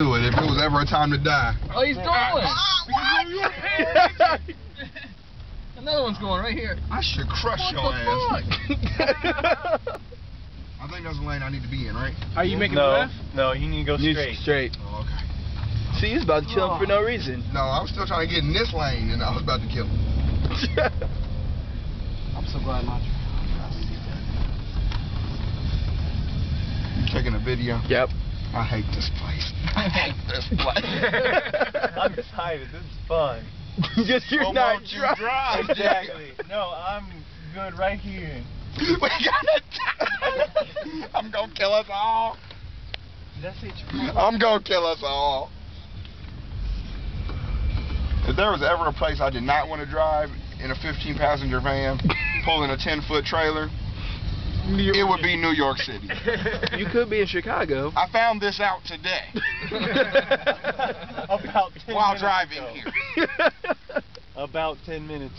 do it if it was ever a time to die. Oh, he's going. Ah, Another one's going right here. I should crush What your the ass. fuck? I think that's the lane I need to be in, right? Are you making no, a left? no, you need to go You straight. Straight. Oh, okay. See, he's about to kill him for no reason. No, I was still trying to get in this lane, and I was about to kill him. I'm so glad not. You taking a video? yep. I hate this place. I hate this place. I'm excited. This is fun. Just you're Well, not won't you drunk. drive? Exactly. No, I'm good right here. we gotta. I'm gonna kill us all. That's it. I'm gonna kill us all. If there was ever a place I did not want to drive in a 15 passenger van pulling a 10 foot trailer, it would be New York City. You could be in Chicago. I found this out today About 10 while minutes driving ago. here. About 10 minutes